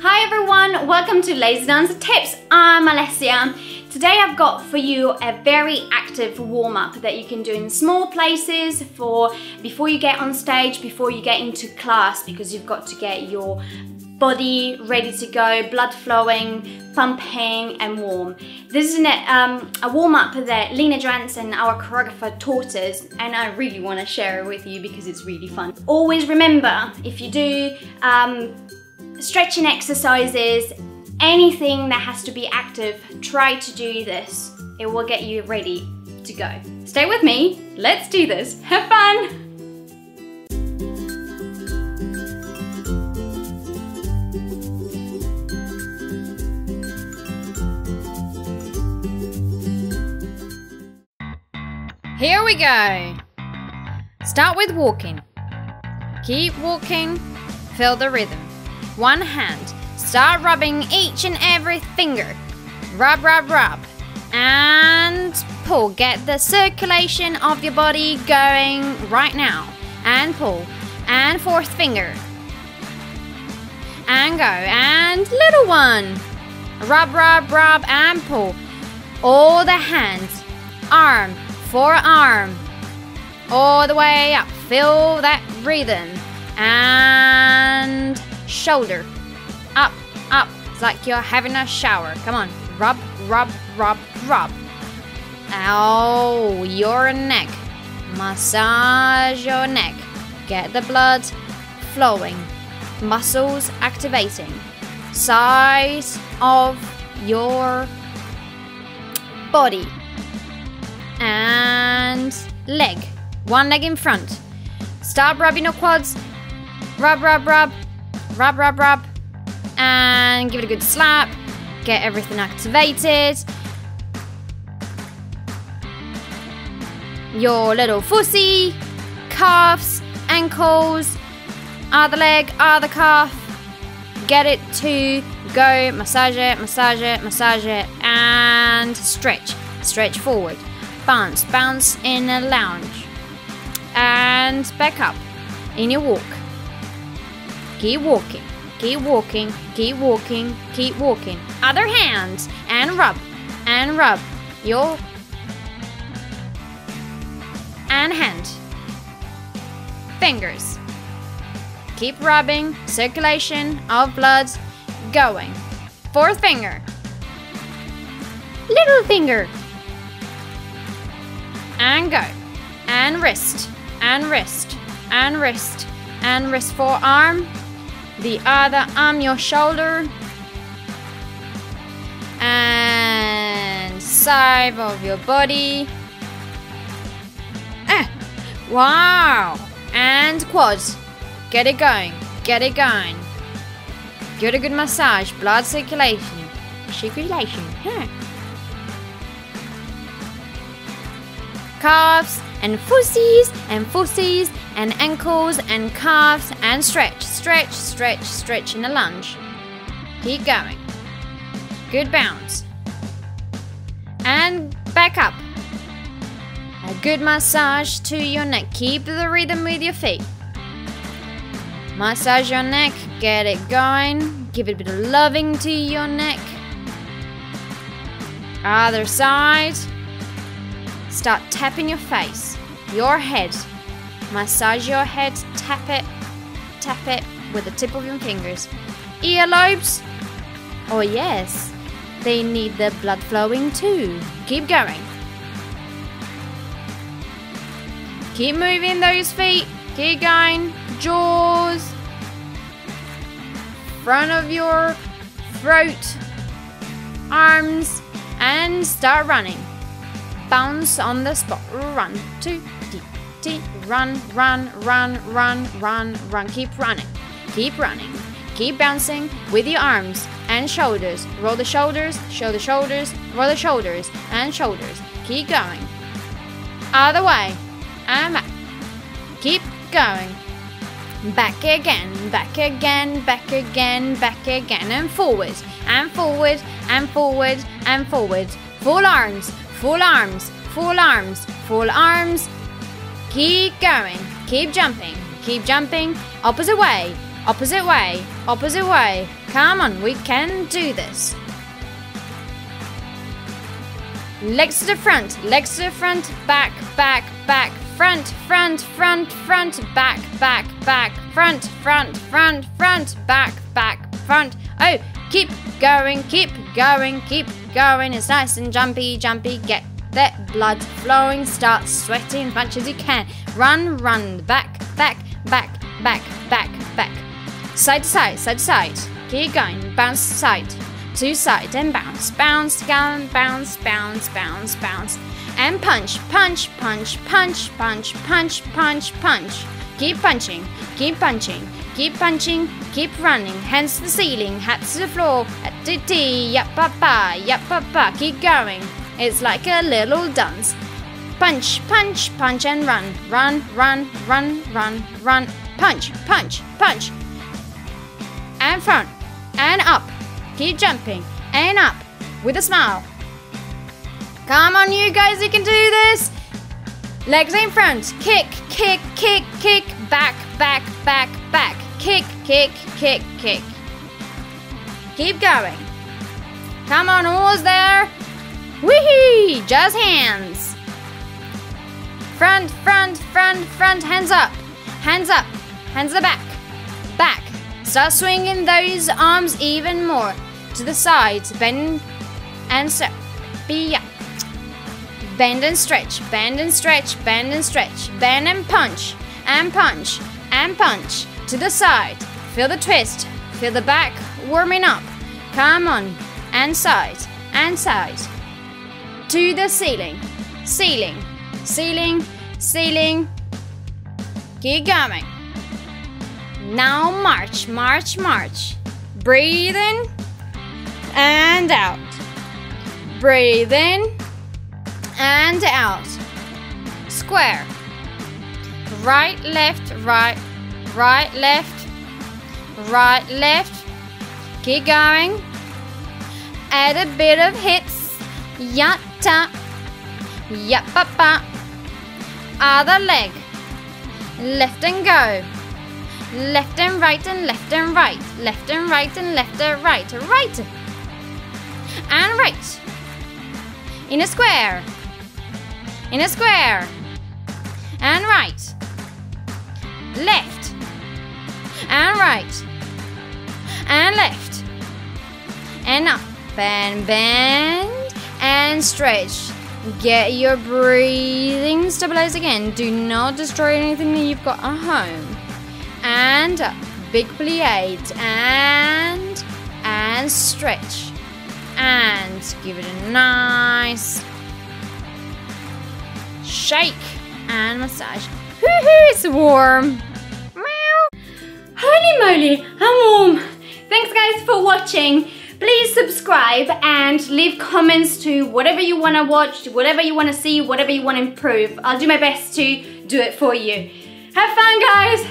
Hi everyone, welcome to Lazy Dancer Tips. I'm Alessia. Today I've got for you a very active warm-up that you can do in small places for before you get on stage, before you get into class because you've got to get your body ready to go, blood flowing, pumping and warm. This is an, um, a warm-up that Lina Johansson, our choreographer, taught us and I really want to share it with you because it's really fun. Always remember, if you do um, stretching exercises, anything that has to be active, try to do this. It will get you ready to go. Stay with me, let's do this. Have fun! Here we go. Start with walking. Keep walking, feel the rhythm one hand. Start rubbing each and every finger. Rub, rub, rub. And pull. Get the circulation of your body going right now. And pull. And fourth finger. And go. And little one. Rub, rub, rub, and pull. All the hands. Arm, forearm. All the way up. Feel that rhythm. And shoulder. Up, up. It's like you're having a shower. Come on. Rub, rub, rub, rub. Ow, your neck. Massage your neck. Get the blood flowing. Muscles activating. Size of your body. And leg. One leg in front. Start rubbing your quads. Rub, rub, rub rub, rub, rub, and give it a good slap. Get everything activated. Your little fussy, calves, ankles, other leg, other calf. Get it to go, massage it, massage it, massage it, and stretch. Stretch forward. Bounce, bounce in a lounge. And back up in your walk. Keep walking, keep walking, keep walking, keep walking. Other hands and rub and rub your and hand. Fingers. Keep rubbing, circulation of blood going. Fourth finger. Little finger. And go. And wrist. And wrist. And wrist. And wrist forearm the other arm, your shoulder. And side of your body. Ah, wow. And quads. Get it going. Get it going. Get a good massage. Blood circulation. Circulation. Huh. Calves and fussies and fussies and ankles and calves and stretch, stretch, stretch, stretch in a lunge. Keep going. Good bounce. And back up. A good massage to your neck. Keep the rhythm with your feet. Massage your neck, get it going. Give it a bit of loving to your neck. Other side. Start tapping your face, your head, Massage your head, tap it, tap it with the tip of your fingers. Earlobes? Oh, yes, they need the blood flowing too. Keep going. Keep moving those feet. Keep going. Jaws. Front of your throat. Arms. And start running. Bounce on the spot. Run. Two, deep. T, run, run, run, run, run, run. Keep running. Keep running. Keep bouncing with your arms and shoulders. Roll the shoulders, show the shoulders, roll the shoulders and shoulders. Keep going. Other way. And back. Keep going. Back again, back again, back again, back again, and forward, and forward, and forward, and forward. Full arms, full arms, full arms, full arms, Keep going. Keep jumping. Keep jumping. Opposite way. Opposite way. Opposite way. Come on, we can do this. Legs to the front, legs to the front, back, back, back, front, front, front, front, back, back, back, front, front, front, front, back, back, front. Oh, keep going, keep going, keep going. It's nice and jumpy, jumpy. Get that blood flowing, start sweating as much as you can. Run, run, back, back, back, back, back, back. Side to side, side to side. Keep going, bounce side to side and bounce, bounce, down, bounce, bounce, bounce, bounce. And punch, punch, punch, punch, punch, punch, punch, punch. Keep punching, keep punching, keep punching, keep running. Hands to the ceiling, hats to the floor. At-ti-ti, yap-pa-pa, yap-pa-pa. Keep going. It's like a little dance. Punch, punch, punch and run. Run, run, run, run, run. Punch, punch, punch. And front, and up. Keep jumping and up with a smile. Come on, you guys, you can do this. Legs in front. Kick, kick, kick, kick. Back, back, back, back. Kick, kick, kick, kick. Keep going. Come on, almost there. Wee! Just hands. Front, front, front, front. Hands up. Hands up. Hands the back. Back. Start swinging those arms even more to the sides. Bend and step. Be. Bend and stretch. Bend and stretch. Bend and stretch. Bend and punch. And punch. And punch. To the side. Feel the twist. Feel the back warming up. Come on. And side. And side. To the ceiling. Ceiling. Ceiling. Ceiling. Keep going. Now march, march, march. Breathe in and out. Breathe in and out. Square. Right, left, right, right, left, right, left. Keep going. Add a bit of hips. Yatta. Yapapa. Other leg. Left and go. Left and right and left and right. Left and right and left and right. Right. And right. In a square. In a square. And right. Left. And right. And left. And up. And bend. And stretch. Get your breathing stabilized again. Do not destroy anything that you've got at home. And up. Big plie. And and stretch. And give it a nice shake and massage. Woohoo, it's warm. Meow. Holy moly, I'm warm. Thanks guys for watching. Please subscribe and leave comments to whatever you want to watch, whatever you want to see, whatever you want to improve. I'll do my best to do it for you. Have fun guys.